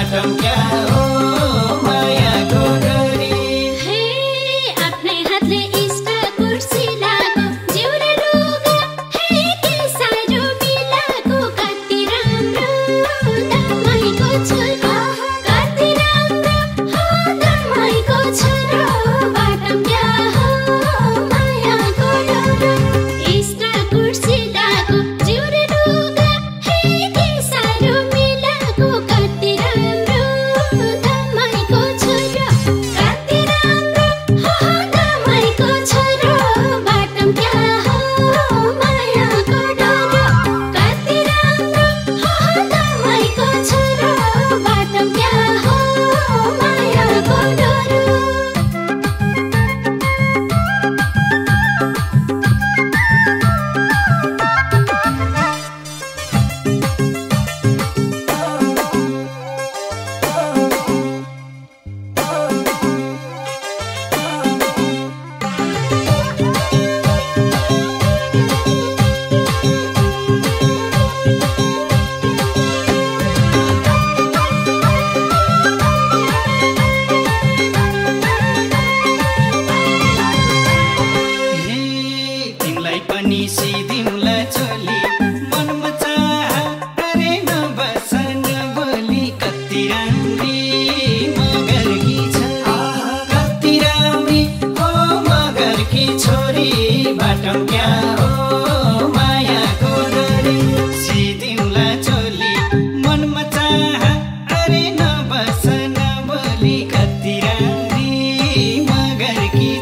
बाटो क्या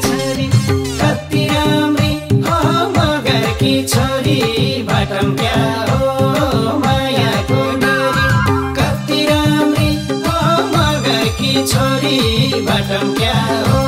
छोरी? कति राम्री हो मगरकी छोरी? बाटो क्या हो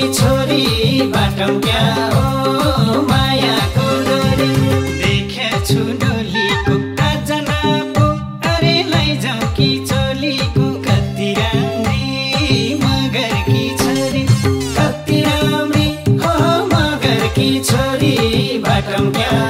छोरी बाटौँका हो मायाको डोरी? देखेछु डोली कुक्का जनाको अरे कि चोलीको कति राम्री? मगर कि छोरी? कति राम्री? हो मगर कि छोरी क्या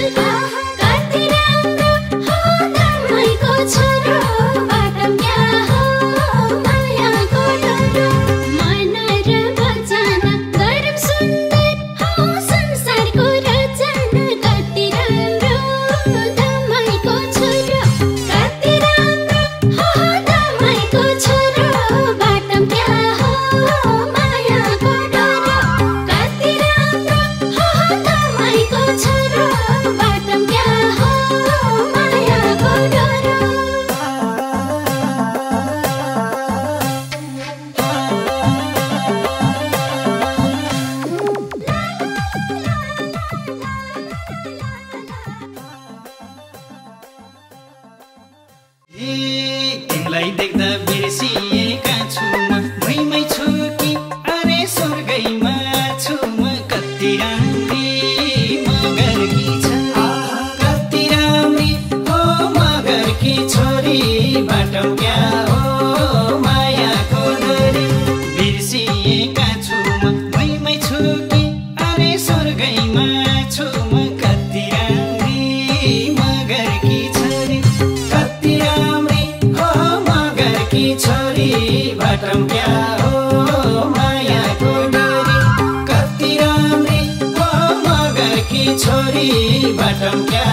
कति राम्री